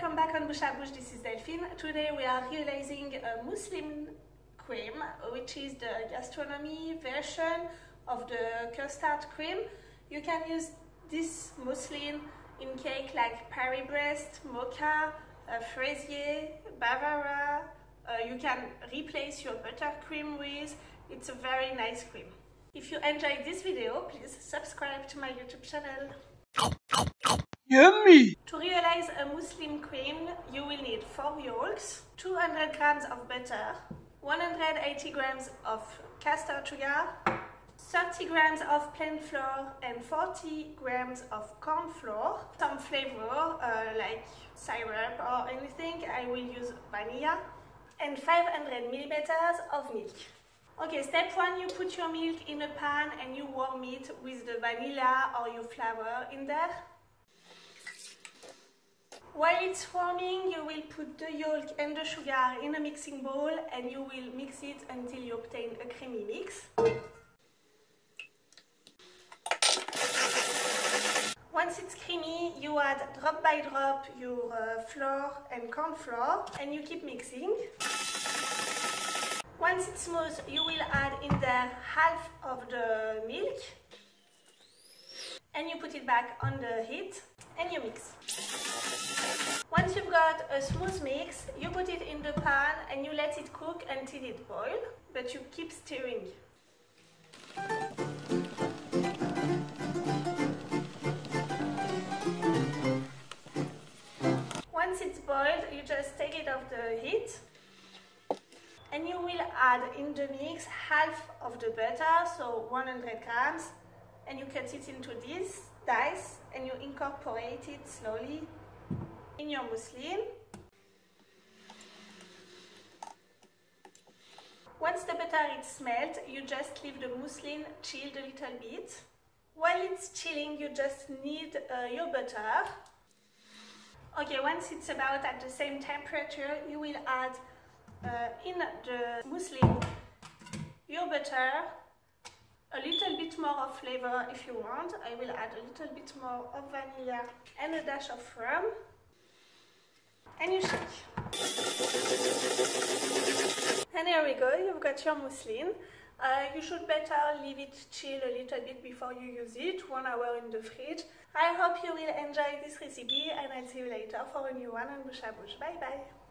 welcome back on à Bouche, this is Delphine. Today we are realizing a mousseline cream, which is the gastronomy version of the custard cream. You can use this mousseline in cake like Paris-Brest, Mocha, uh, Fraisier, Bavaria. Uh, you can replace your buttercream with. It's a very nice cream. If you enjoyed this video, please subscribe to my YouTube channel. Yummy! To realize a mousseline cream, you will need 4 yolks, 200 grams of butter, 180 grams of castor sugar, 30 grams of plain flour and 40 grams of corn flour. Some flavor uh, like syrup or anything, I will use vanilla and 500 milliliters of milk. Okay, step one, you put your milk in a pan and you warm it with the vanilla or your flour in there. While it's warming, you will put the yolk and the sugar in a mixing bowl and you will mix it until you obtain a creamy mix. Once it's creamy, you add drop by drop your uh, flour and corn flour and you keep mixing. Once it's smooth, you will add in there half of the milk and you put it back on the heat and you mix. Once you've got a smooth mix, you put it in the pan and you let it cook until it boils, but you keep stirring. Once it's boiled, you just take it off the heat. And you will add in the mix half of the butter, so 100 grams, and you cut it into this dice and you incorporate it slowly in your mousseline. Once the butter is melt, you just leave the mousseline chilled a little bit. While it's chilling, you just knead uh, your butter. Okay, once it's about at the same temperature, you will add uh, in the mousseline your butter, a little bit more of flavor if you want. I will add a little bit more of vanilla and a dash of rum. And you shake. And here we go, you've got your mousseline. Uh, you should better leave it chill a little bit before you use it, one hour in the fridge. I hope you will enjoy this recipe and I'll see you later for a new one on à Bouche. Bye bye!